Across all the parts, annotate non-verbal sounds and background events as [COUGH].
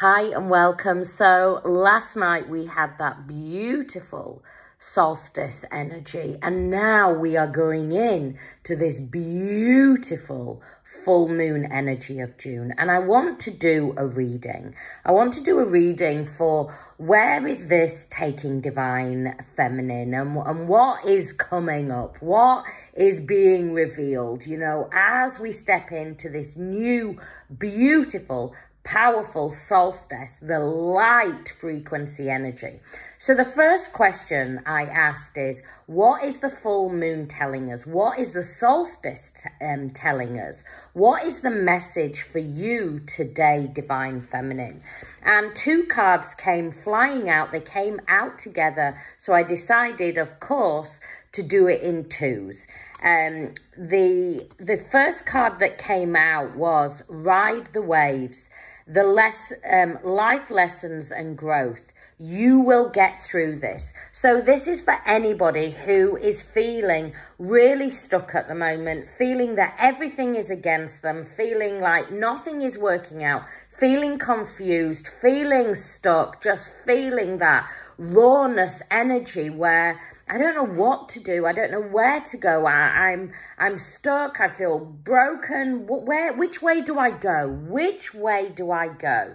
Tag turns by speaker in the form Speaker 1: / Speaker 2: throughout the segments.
Speaker 1: Hi and welcome. So last night we had that beautiful solstice energy and now we are going in to this beautiful full moon energy of June and I want to do a reading. I want to do a reading for where is this taking divine feminine and, and what is coming up? What is being revealed? You know, as we step into this new beautiful powerful solstice, the light frequency energy. So the first question I asked is, what is the full moon telling us? What is the solstice um, telling us? What is the message for you today, Divine Feminine? And two cards came flying out. They came out together. So I decided, of course, to do it in twos. Um, the, the first card that came out was Ride the Waves the less um, life lessons and growth. You will get through this. So this is for anybody who is feeling really stuck at the moment, feeling that everything is against them, feeling like nothing is working out, feeling confused, feeling stuck, just feeling that rawness energy where I don't know what to do. I don't know where to go. I, am I'm, I'm stuck. I feel broken. Where which way do I go? Which way do I go?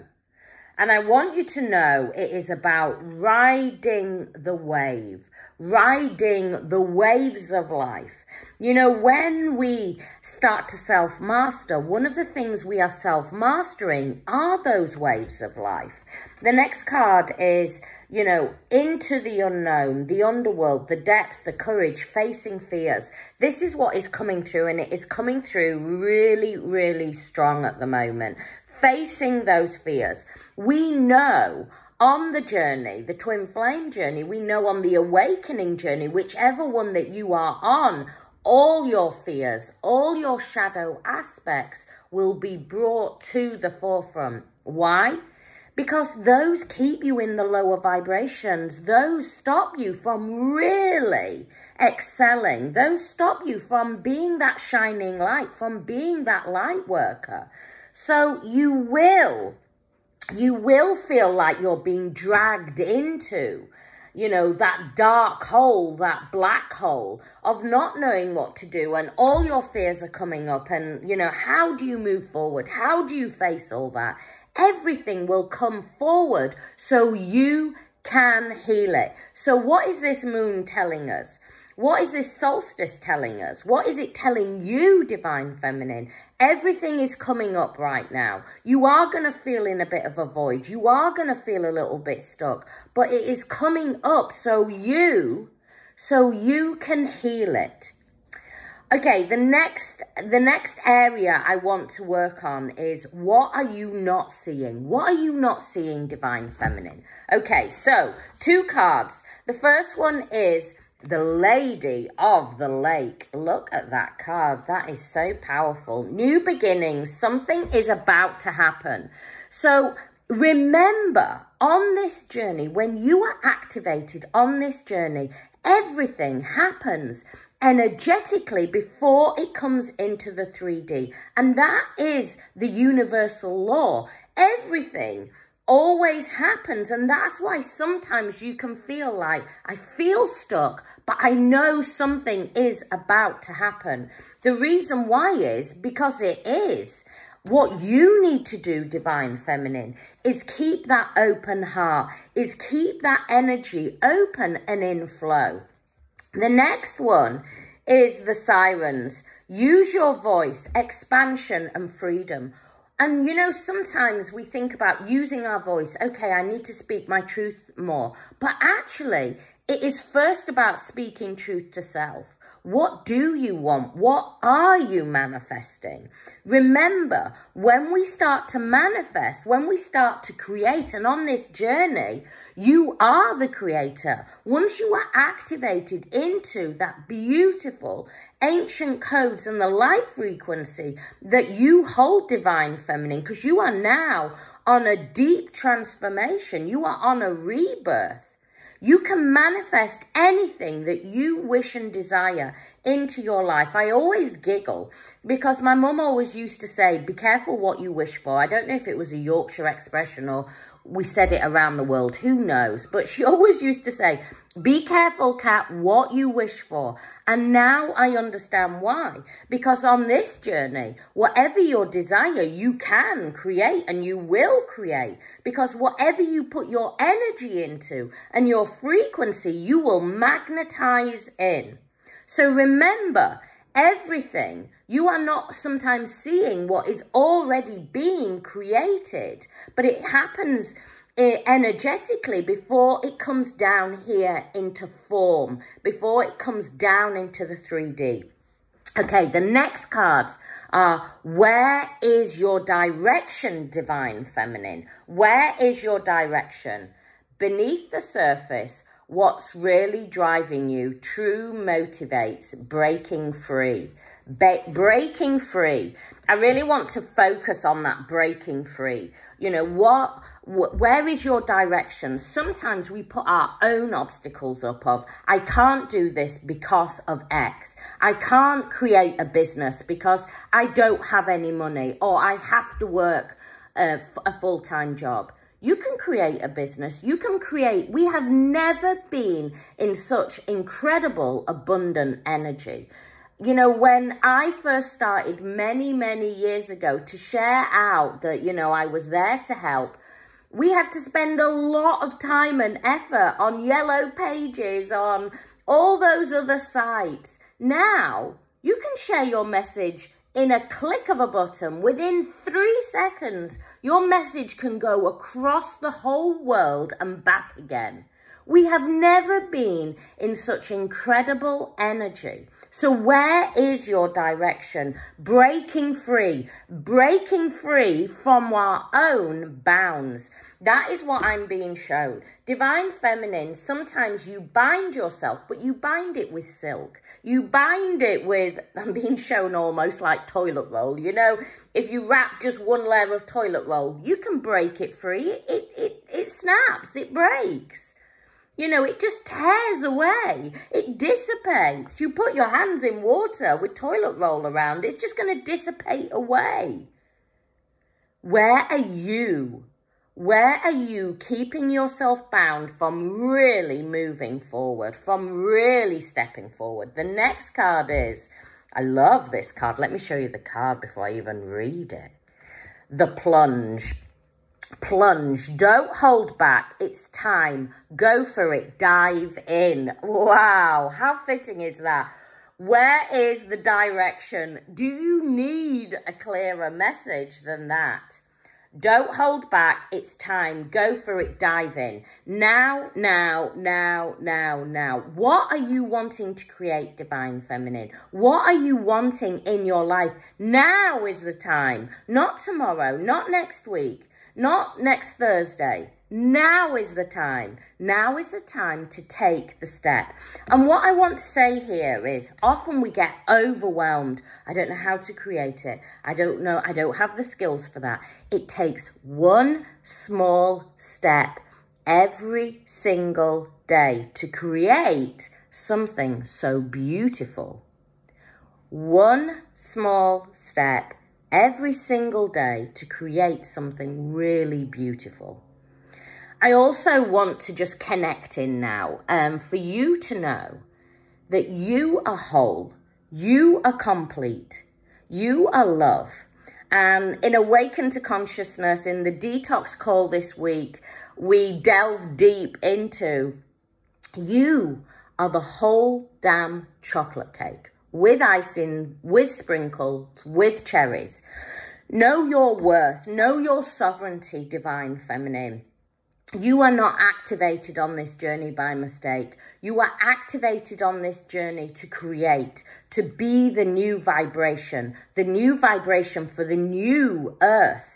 Speaker 1: And I want you to know it is about riding the wave, riding the waves of life. You know, when we start to self-master, one of the things we are self-mastering are those waves of life. The next card is you know, into the unknown, the underworld, the depth, the courage, facing fears. This is what is coming through, and it is coming through really, really strong at the moment. Facing those fears. We know on the journey, the twin flame journey, we know on the awakening journey, whichever one that you are on, all your fears, all your shadow aspects will be brought to the forefront. Why? because those keep you in the lower vibrations. Those stop you from really excelling. Those stop you from being that shining light, from being that light worker. So you will, you will feel like you're being dragged into you know, that dark hole, that black hole of not knowing what to do and all your fears are coming up and, you know, how do you move forward? How do you face all that? everything will come forward so you can heal it. So what is this moon telling us? What is this solstice telling us? What is it telling you, Divine Feminine? Everything is coming up right now. You are going to feel in a bit of a void. You are going to feel a little bit stuck. But it is coming up so you, so you can heal it. Okay, the next the next area I want to work on is what are you not seeing? What are you not seeing, Divine Feminine? Okay, so two cards. The first one is the Lady of the Lake. Look at that card. That is so powerful. New beginnings. Something is about to happen. So remember, on this journey, when you are activated on this journey, everything happens energetically before it comes into the 3D. And that is the universal law. Everything always happens. And that's why sometimes you can feel like, I feel stuck, but I know something is about to happen. The reason why is because it is. What you need to do, Divine Feminine, is keep that open heart, is keep that energy open and in flow. The next one is the sirens. Use your voice, expansion and freedom. And, you know, sometimes we think about using our voice. Okay, I need to speak my truth more. But actually, it is first about speaking truth to self. What do you want? What are you manifesting? Remember, when we start to manifest, when we start to create, and on this journey, you are the creator. Once you are activated into that beautiful ancient codes and the light frequency that you hold divine feminine, because you are now on a deep transformation. You are on a rebirth. You can manifest anything that you wish and desire into your life. I always giggle because my mum always used to say, be careful what you wish for. I don't know if it was a Yorkshire expression or we said it around the world, who knows? But she [LAUGHS] always used to say, be careful, Cat, what you wish for. And now I understand why. Because on this journey, whatever your desire, you can create and you will create. Because whatever you put your energy into and your frequency, you will magnetize in. So remember, everything. You are not sometimes seeing what is already being created, but it happens eh, energetically before it comes down here into form, before it comes down into the 3D. Okay, the next cards are where is your direction, divine feminine? Where is your direction? Beneath the surface, what's really driving you, true motivates, breaking free. Be breaking free. I really want to focus on that breaking free. You know, what, wh where is your direction? Sometimes we put our own obstacles up of, I can't do this because of X. I can't create a business because I don't have any money or I have to work uh, a full-time job. You can create a business. You can create. We have never been in such incredible, abundant energy. You know, when I first started many, many years ago to share out that, you know, I was there to help, we had to spend a lot of time and effort on yellow pages, on all those other sites. Now, you can share your message in a click of a button, within three seconds, your message can go across the whole world and back again. We have never been in such incredible energy. So where is your direction? Breaking free, breaking free from our own bounds. That is what I'm being shown. Divine Feminine, sometimes you bind yourself, but you bind it with silk. You bind it with, [LAUGHS] I'm being shown almost like toilet roll. You know, if you wrap just one layer of toilet roll, you can break it free. It, it, it snaps, it breaks. You know, it just tears away. It dissipates. You put your hands in water with toilet roll around, it's just going to dissipate away. Where are you? Where are you keeping yourself bound from really moving forward, from really stepping forward? The next card is, I love this card. Let me show you the card before I even read it. The plunge plunge. Don't hold back. It's time. Go for it. Dive in. Wow. How fitting is that? Where is the direction? Do you need a clearer message than that? Don't hold back. It's time. Go for it. Dive in. Now, now, now, now, now. What are you wanting to create, Divine Feminine? What are you wanting in your life? Now is the time. Not tomorrow. Not next week. Not next Thursday. Now is the time. Now is the time to take the step. And what I want to say here is often we get overwhelmed. I don't know how to create it. I don't know. I don't have the skills for that. It takes one small step every single day to create something so beautiful. One small step every single day to create something really beautiful. I also want to just connect in now um, for you to know that you are whole, you are complete, you are love. And in Awaken to Consciousness, in the detox call this week, we delve deep into you are the whole damn chocolate cake with icing, with sprinkles, with cherries. Know your worth. Know your sovereignty, divine feminine. You are not activated on this journey by mistake. You are activated on this journey to create, to be the new vibration, the new vibration for the new earth.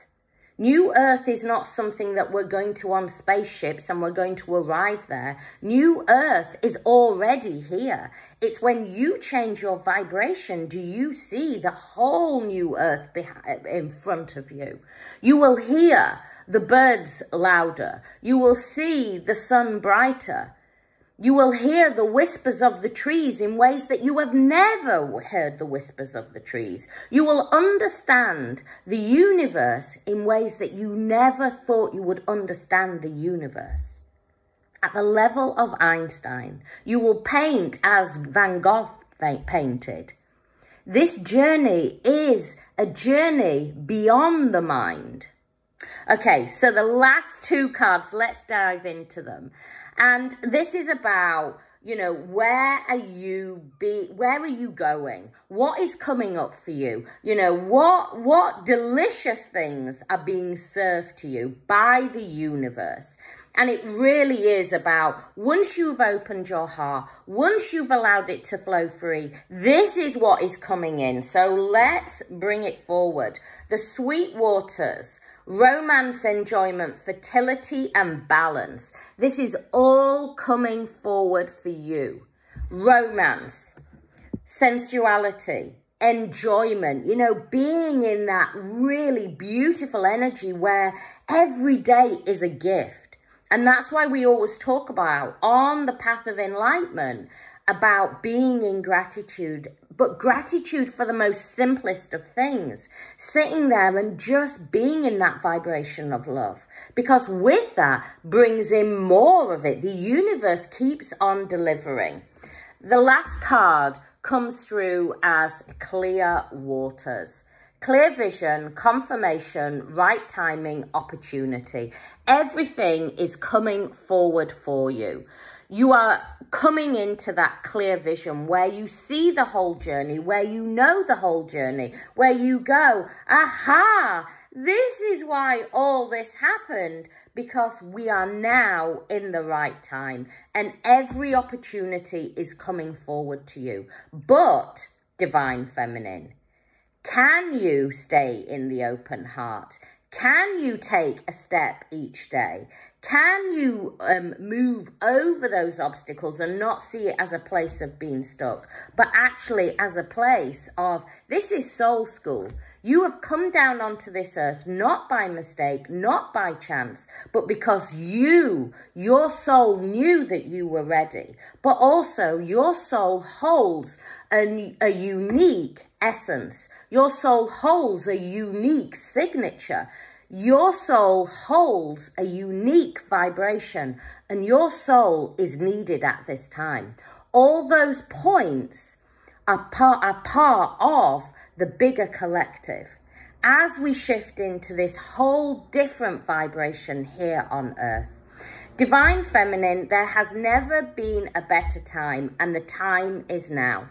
Speaker 1: New Earth is not something that we're going to on spaceships and we're going to arrive there. New Earth is already here. It's when you change your vibration, do you see the whole new Earth in front of you. You will hear the birds louder. You will see the sun brighter. You will hear the whispers of the trees in ways that you have never heard the whispers of the trees. You will understand the universe in ways that you never thought you would understand the universe. At the level of Einstein, you will paint as Van Gogh painted. This journey is a journey beyond the mind. Okay, so the last two cards, let's dive into them. And this is about, you know, where are you be where are you going? What is coming up for you? You know, what what delicious things are being served to you by the universe? And it really is about once you've opened your heart, once you've allowed it to flow free, this is what is coming in. So let's bring it forward. The sweet waters romance, enjoyment, fertility, and balance. This is all coming forward for you. Romance, sensuality, enjoyment, you know, being in that really beautiful energy where every day is a gift. And that's why we always talk about on the path of enlightenment about being in gratitude, but gratitude for the most simplest of things. Sitting there and just being in that vibration of love. Because with that brings in more of it. The universe keeps on delivering. The last card comes through as clear waters. Clear vision, confirmation, right timing, opportunity. Everything is coming forward for you you are coming into that clear vision where you see the whole journey, where you know the whole journey, where you go, aha, this is why all this happened because we are now in the right time and every opportunity is coming forward to you. But, Divine Feminine, can you stay in the open heart? Can you take a step each day? Can you um, move over those obstacles and not see it as a place of being stuck, but actually as a place of, this is soul school. You have come down onto this earth, not by mistake, not by chance, but because you, your soul knew that you were ready. But also your soul holds a, a unique essence. Your soul holds a unique signature. Your soul holds a unique vibration and your soul is needed at this time. All those points are part, are part of the bigger collective. As we shift into this whole different vibration here on earth, Divine Feminine, there has never been a better time and the time is now.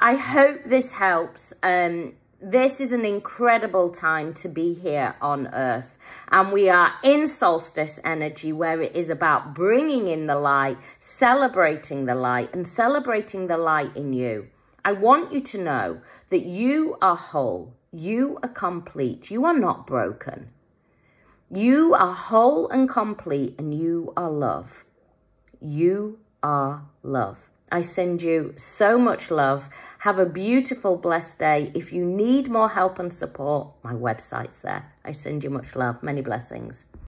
Speaker 1: I hope this helps. Um, this is an incredible time to be here on earth. And we are in solstice energy where it is about bringing in the light celebrating the light and celebrating the light in you. I want you to know that you are whole. You are complete. You are not broken. You are whole and complete and you are love. You are love I send you so much love. Have a beautiful, blessed day. If you need more help and support, my website's there. I send you much love. Many blessings.